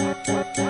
cha